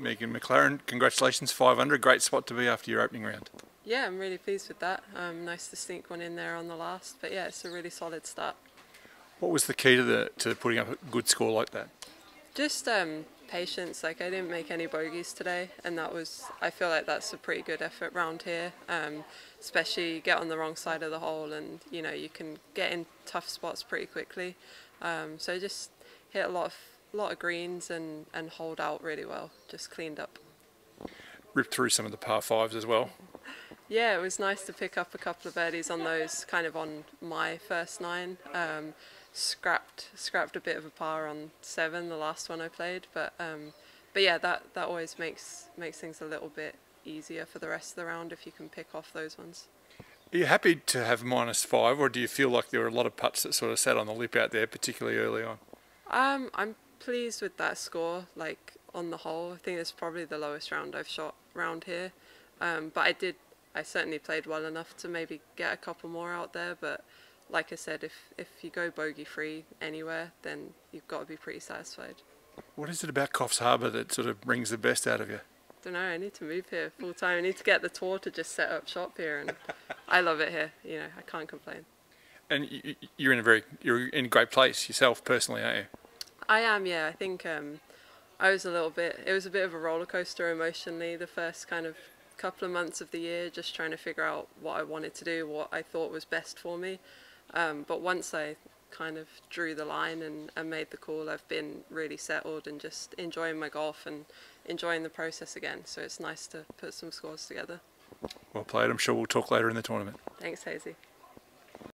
Meghan MacLaren, congratulations, 500. Great spot to be after your opening round. Yeah, I'm really pleased with that. Um, nice to sneak one in there on the last, but yeah, it's a really solid start. What was the key to the to putting up a good score like that? Just um, patience. Like I didn't make any bogeys today, and that was. I feel like that's a pretty good effort round here. Um, especially you get on the wrong side of the hole, and you know you can get in tough spots pretty quickly. Um, so just hit a lot of lot of greens and and hold out really well. Just cleaned up. Ripped through some of the par fives as well. Yeah, it was nice to pick up a couple of birdies on those, kind of on my first nine. Um, scrapped scrapped a bit of a par on seven, the last one I played, but um, but yeah, that that always makes makes things a little bit easier for the rest of the round if you can pick off those ones. Are you happy to have minus five, or do you feel like there were a lot of putts that sort of sat on the lip out there, particularly early on? Um, I'm pleased with that score. Like on the whole, I think it's probably the lowest round I've shot round here. Um, but I did, I certainly played well enough to maybe get a couple more out there. But like I said, if if you go bogey free anywhere, then you've got to be pretty satisfied. What is it about Coffs Harbour that sort of brings the best out of you? I Don't know. I need to move here full time. I need to get the tour to just set up shop here, and I love it here. You know, I can't complain. And you're in a very you're in a great place yourself personally, aren't you? I am. Yeah, I think um, I was a little bit. It was a bit of a roller coaster emotionally the first kind of couple of months of the year, just trying to figure out what I wanted to do, what I thought was best for me. Um, but once I kind of drew the line and, and made the call, I've been really settled and just enjoying my golf and enjoying the process again. So it's nice to put some scores together. Well played. I'm sure we'll talk later in the tournament. Thanks, Hazy.